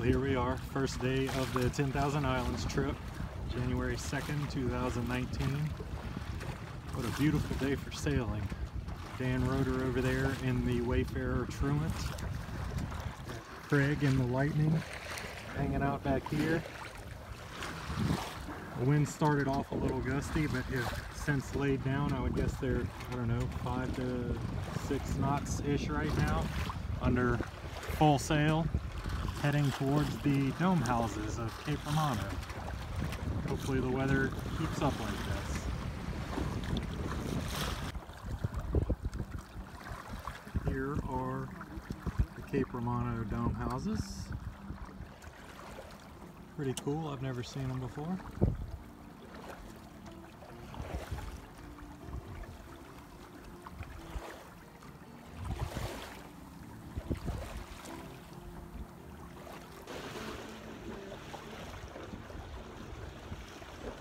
Well, here we are, first day of the 10,000 Islands trip, January 2nd, 2019. What a beautiful day for sailing. Dan Roeder over there in the Wayfarer Truant. Craig in the Lightning hanging out back here. The wind started off a little gusty, but has since laid down. I would guess they're, I don't know, five to six knots-ish right now under full sail heading towards the dome houses of Cape Romano. Hopefully the weather keeps up like this. Here are the Cape Romano dome houses. Pretty cool, I've never seen them before.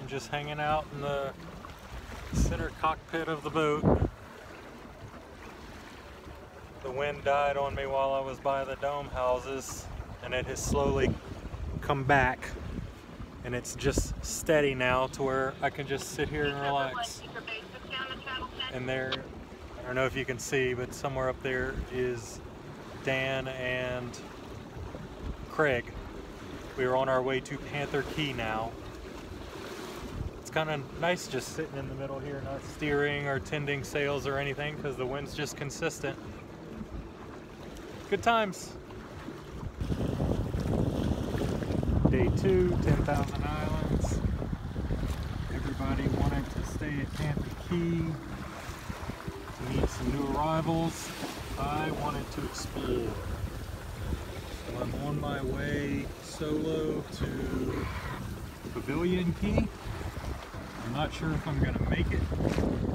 Just hanging out in the center cockpit of the boat. The wind died on me while I was by the dome houses and it has slowly come back and it's just steady now to where I can just sit here and relax. And there, I don't know if you can see, but somewhere up there is Dan and Craig. We are on our way to Panther Key now. It's kind of nice just sitting in the middle here, not steering or tending sails or anything because the wind's just consistent. Good times. Day two, 10,000 islands. Everybody wanted to stay at Panther Key to meet some new arrivals. I wanted to explore. So I'm on my way solo to Pavilion Key. I'm not sure if I'm gonna make it,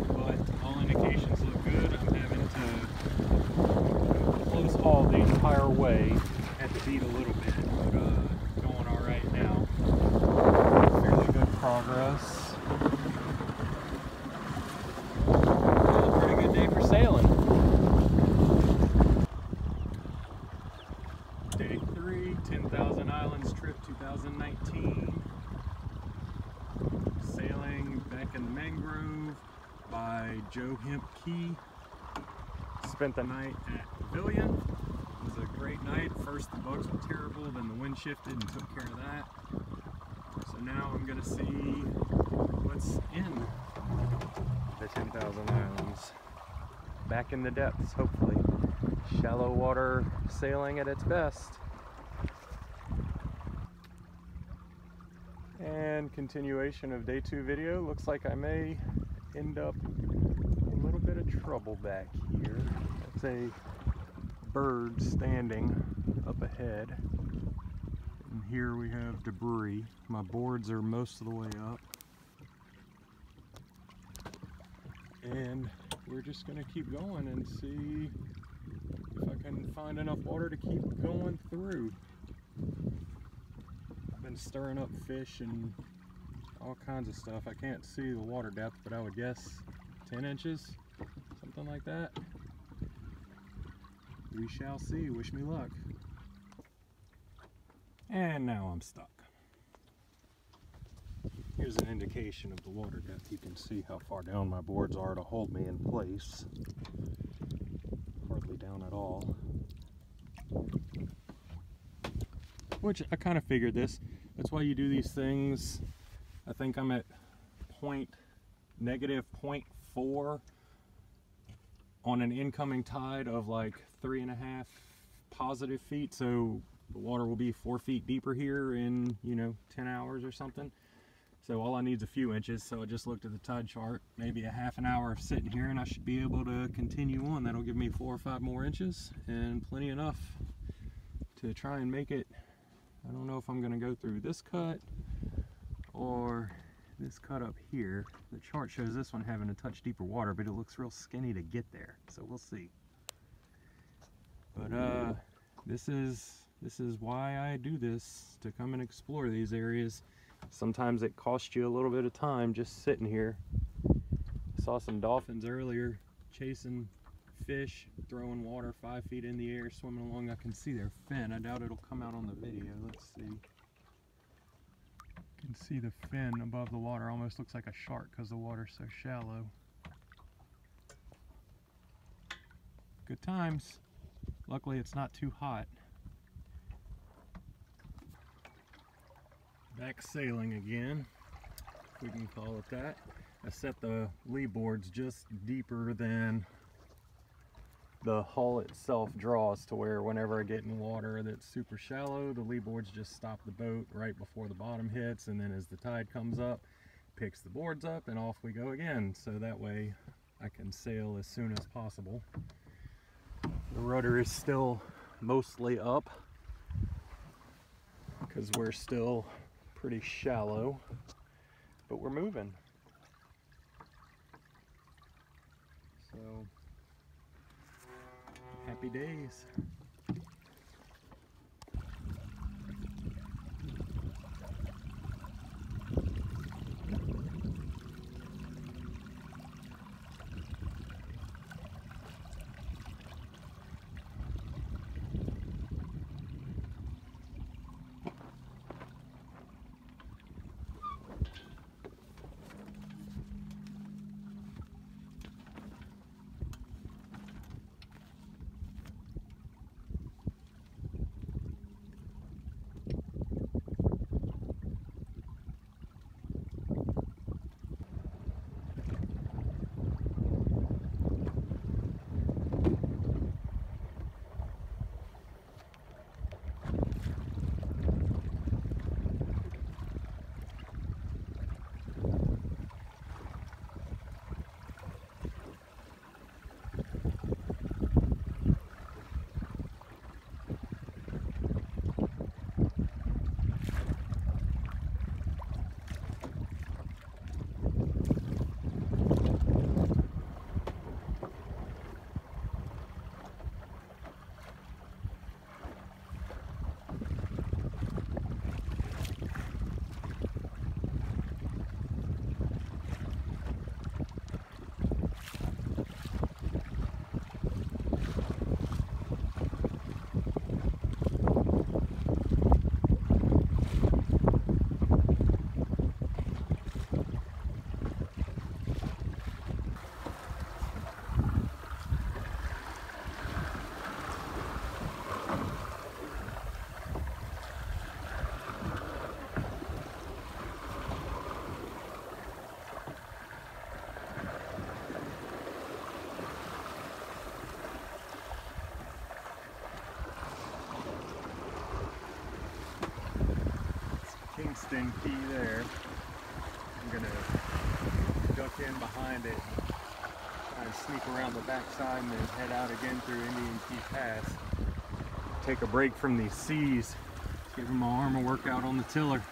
but all indications look good. I'm having to close haul the entire way. Had to beat a little bit, but uh, going all right now. Fairly good progress. Yeah, pretty good day for sailing. Day three, 10,000 Islands trip 2019. Sailing back in the mangrove by Joe Hemp Key. Spent the night at Pavilion. It was a great night. First the bugs were terrible, then the wind shifted and took care of that. So now I'm gonna see what's in the 10,000 Islands. Back in the depths, hopefully. Shallow water sailing at its best. And continuation of day two video. Looks like I may end up bit of trouble back here. That's a bird standing up ahead. And here we have debris. My boards are most of the way up. And we're just gonna keep going and see if I can find enough water to keep going through. I've been stirring up fish and all kinds of stuff. I can't see the water depth, but I would guess 10 inches, something like that. We shall see. Wish me luck. And now I'm stuck. Here's an indication of the water depth. You can see how far down my boards are to hold me in place. Hardly down at all. Which I kind of figured this. That's why you do these things. I think I'm at point negative 0.4 on an incoming tide of like three and a half positive feet. So the water will be four feet deeper here in, you know, 10 hours or something. So all I need is a few inches. So I just looked at the tide chart, maybe a half an hour of sitting here and I should be able to continue on. That'll give me four or five more inches and plenty enough to try and make it. I don't know if I'm gonna go through this cut or this cut up here. The chart shows this one having a touch deeper water, but it looks real skinny to get there. So we'll see. But uh, this is this is why I do this to come and explore these areas. Sometimes it costs you a little bit of time just sitting here. Saw some dolphins earlier chasing fish throwing water five feet in the air, swimming along. I can see their fin. I doubt it'll come out on the video. Let's see. Can see the fin above the water. Almost looks like a shark because the water's so shallow. Good times. Luckily it's not too hot. Back sailing again, if we can call it that. I set the lee boards just deeper than the hull itself draws to where whenever I get in water that's super shallow, the lee boards just stop the boat right before the bottom hits and then as the tide comes up, picks the boards up and off we go again. So that way I can sail as soon as possible. The rudder is still mostly up because we're still pretty shallow, but we're moving. So, happy days. Kingston Key there. I'm gonna duck in behind it, try and sneak around the backside and then head out again through Indian Key Pass. Take a break from these seas, give my arm a workout on the tiller.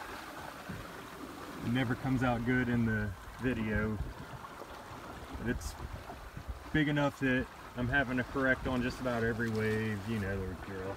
It never comes out good in the video, but it's big enough that I'm having to correct on just about every wave, you know the drill.